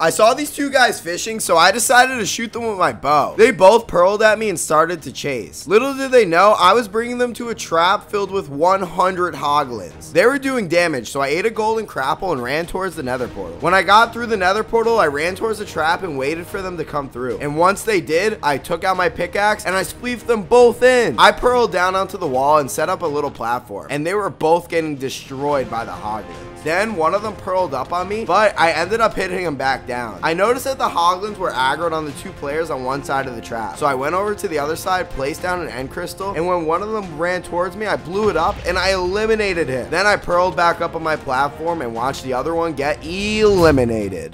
I saw these two guys fishing, so I decided to shoot them with my bow. They both pearled at me and started to chase. Little did they know, I was bringing them to a trap filled with 100 hoglins. They were doing damage, so I ate a golden crapple and ran towards the nether portal. When I got through the nether portal, I ran towards the trap and waited for them to come through. And once they did, I took out my pickaxe and I spleefed them both in. I pearled down onto the wall and set up a little platform, and they were both getting destroyed by the hoglins. Then one of them pearled up on me, but I ended up hitting him back down. I noticed that the Hoglins were aggroed on the two players on one side of the trap. So I went over to the other side, placed down an end crystal, and when one of them ran towards me, I blew it up and I eliminated him. Then I pearled back up on my platform and watched the other one get eliminated.